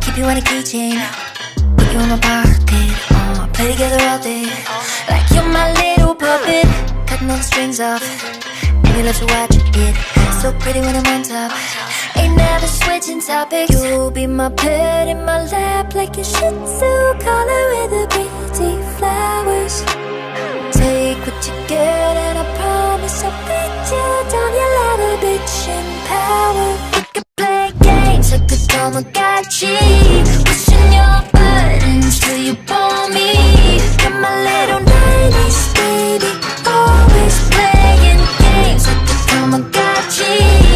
Keep you in a keychain, put you in my pocket. Oh, play together all day, like you're my little puppet. Cutting all the strings off, and you love to watch it. So pretty when I'm on top. Ain't never switching topics. You'll be my pet in my lap, like a Shih Tzu collar with a pretty like a Tamagotchi Pushing your buttons till you bore me You're my little 90s baby. Always playing games. like a Tamagotchi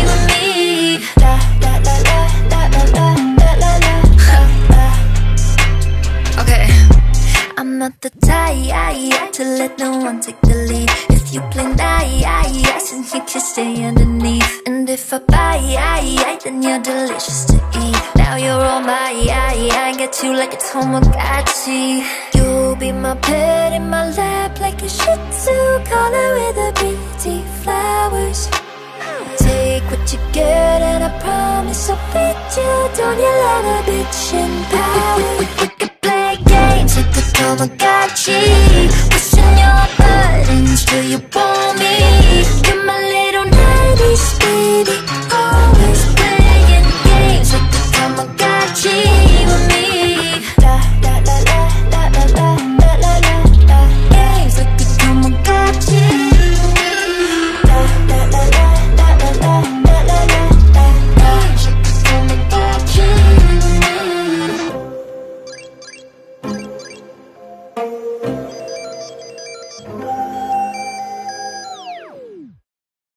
with me La la la la la la la la la Okay. I'm not the type to let no one take the lead. If you play nice, then you can stay underneath. And if I bite, then you're delicious to Get you like a Tamagotchi. You'll be my pet in my lap Like a shih tzu. Collar with the pretty flowers. Take what you get and I promise I'll put you. Don't You let a bitch in